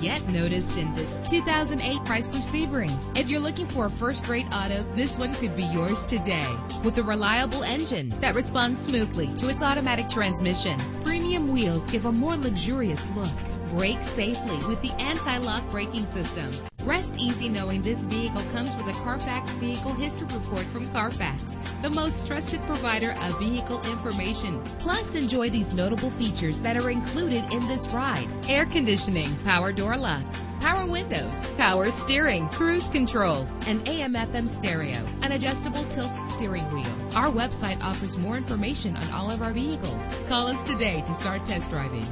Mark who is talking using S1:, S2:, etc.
S1: get noticed in this 2008 Chrysler Sebring. If you're looking for a first-rate auto, this one could be yours today. With a reliable engine that responds smoothly to its automatic transmission, premium wheels give a more luxurious look. Brake safely with the anti-lock braking system. Rest easy knowing this vehicle comes with a Carfax Vehicle History Report from Carfax, the most trusted provider of vehicle information. Plus, enjoy these notable features that are included in this ride. Air conditioning, power door locks, power windows, power steering, cruise control, an AM FM stereo, an adjustable tilt steering wheel. Our website offers more information on all of our vehicles. Call us today to start test driving.